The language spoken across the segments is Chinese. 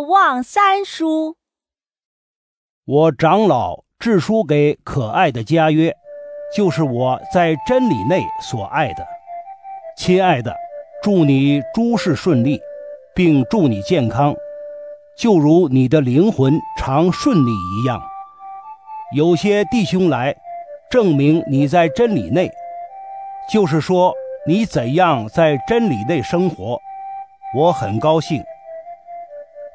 望三叔。我长老致书给可爱的家约，就是我在真理内所爱的。亲爱的，祝你诸事顺利，并祝你健康，就如你的灵魂常顺利一样。有些弟兄来证明你在真理内，就是说你怎样在真理内生活，我很高兴。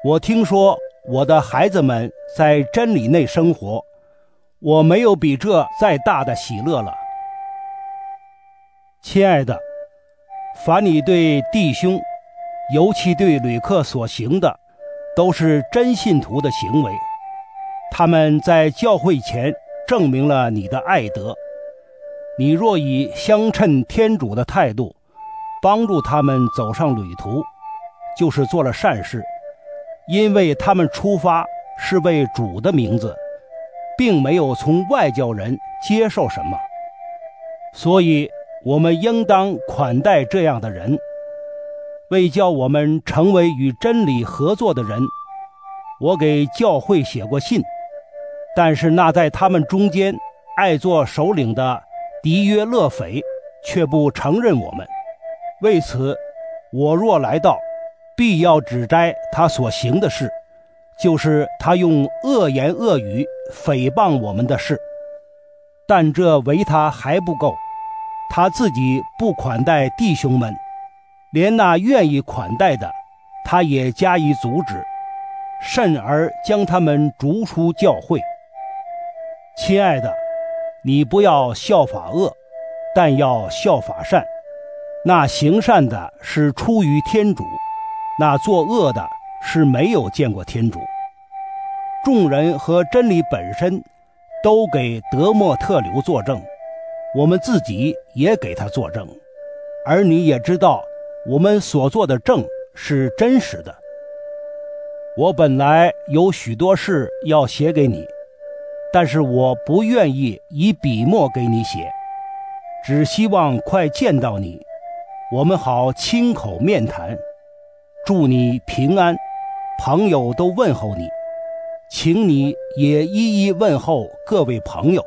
我听说我的孩子们在真理内生活，我没有比这再大的喜乐了。亲爱的，凡你对弟兄，尤其对旅客所行的，都是真信徒的行为。他们在教会前证明了你的爱德。你若以相称天主的态度，帮助他们走上旅途，就是做了善事。因为他们出发是为主的名字，并没有从外教人接受什么，所以我们应当款待这样的人，为叫我们成为与真理合作的人。我给教会写过信，但是那在他们中间爱做首领的迪约勒斐却不承认我们。为此，我若来到。必要指摘他所行的事，就是他用恶言恶语诽谤我们的事。但这为他还不够，他自己不款待弟兄们，连那愿意款待的，他也加以阻止，甚而将他们逐出教会。亲爱的，你不要效法恶，但要效法善。那行善的是出于天主。那作恶的是没有见过天主。众人和真理本身都给德莫特留作证，我们自己也给他作证，而你也知道我们所做的证是真实的。我本来有许多事要写给你，但是我不愿意以笔墨给你写，只希望快见到你，我们好亲口面谈。祝你平安，朋友都问候你，请你也一一问候各位朋友。